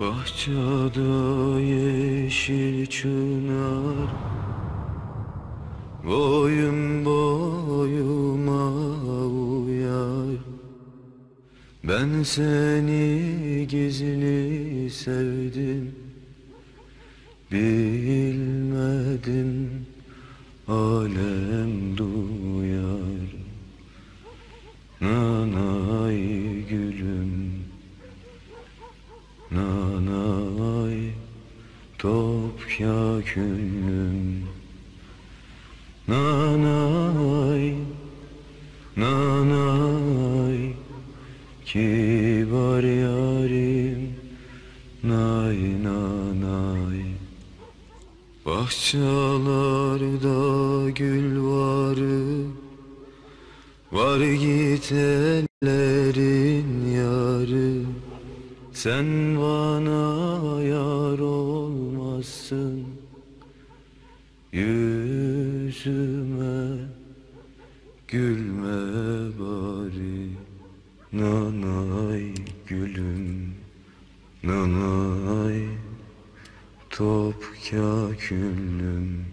Bahçede yeşil çınar. Boyum boyuma uyar. Ben seni gizli sevdim. Bilmedim alem duyar. Nanay gülüm Nanay topya küllüm Nanay Nanay Kibar yarim. Nay nanay. Bahçelerde gül varı Var git ellerin yarı Sen bana yar olmazsın. Yüzüme gülme bari. Nanay gülüm Nanay. Topka küllüm